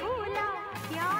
भूला क्या